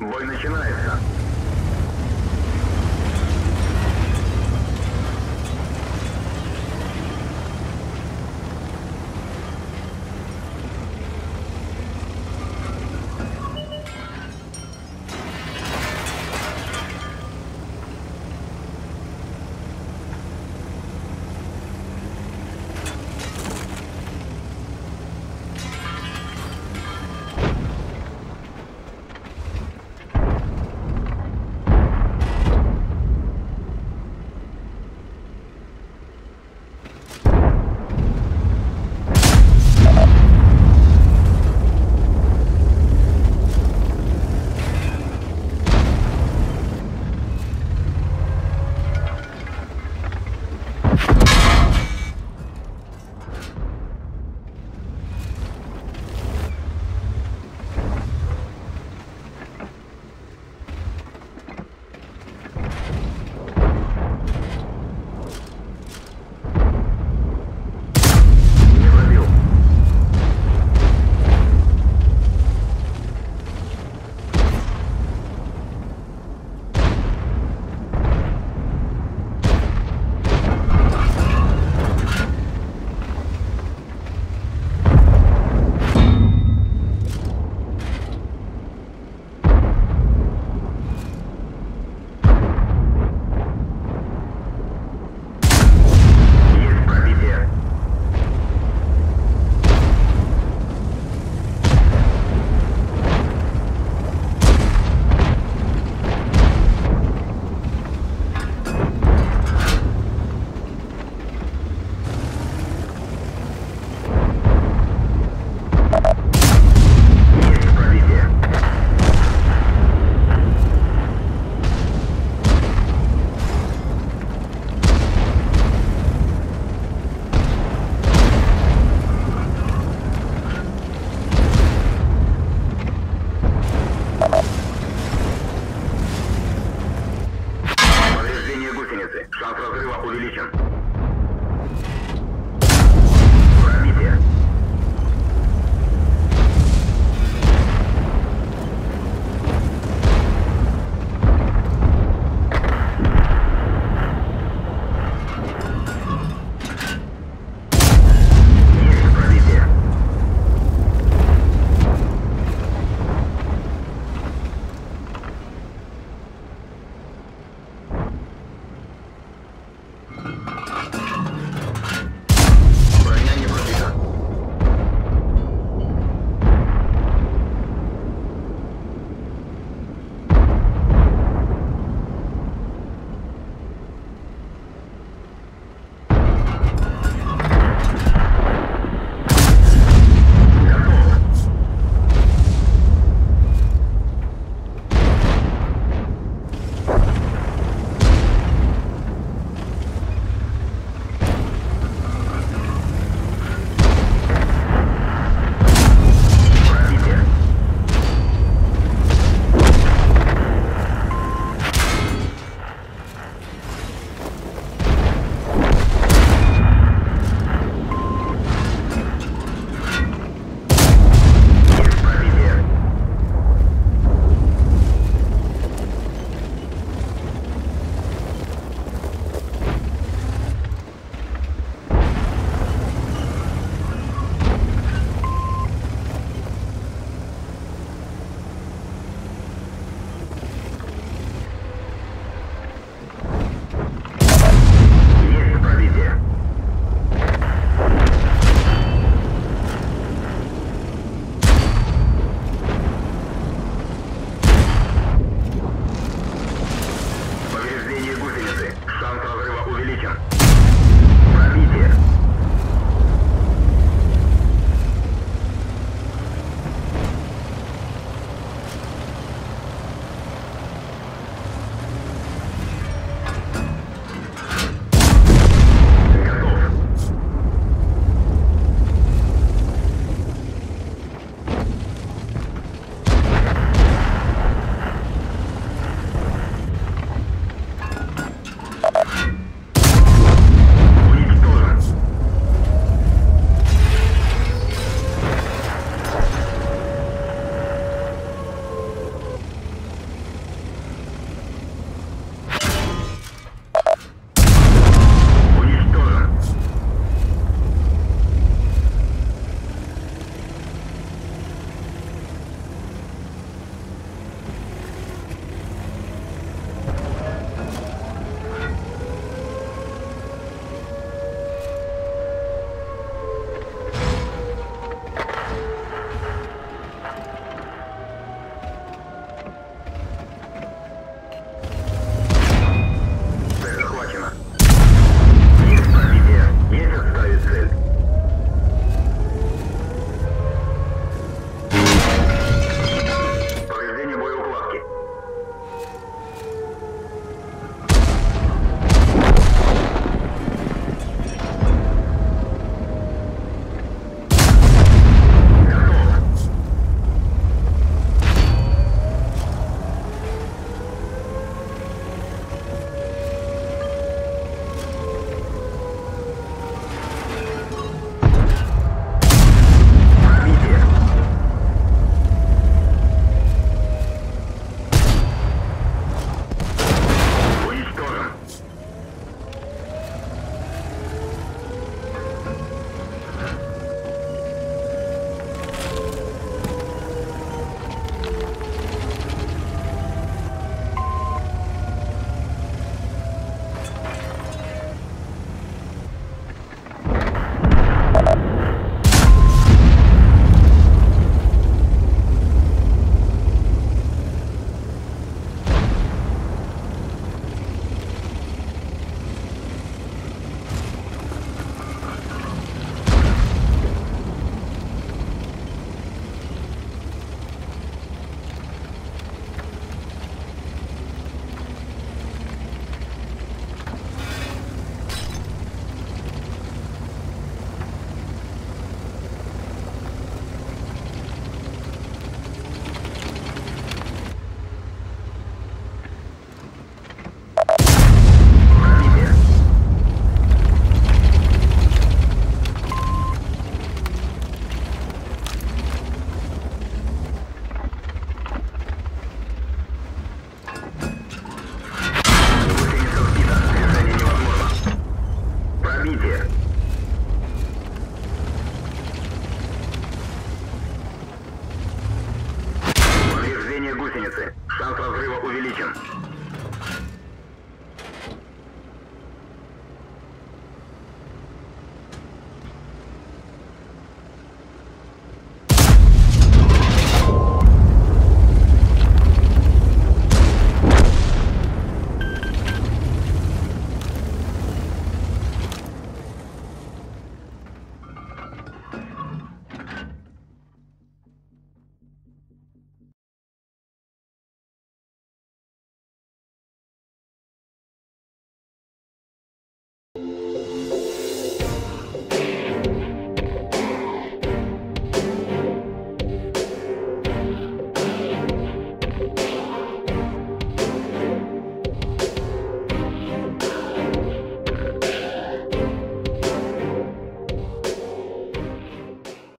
Бой начинается.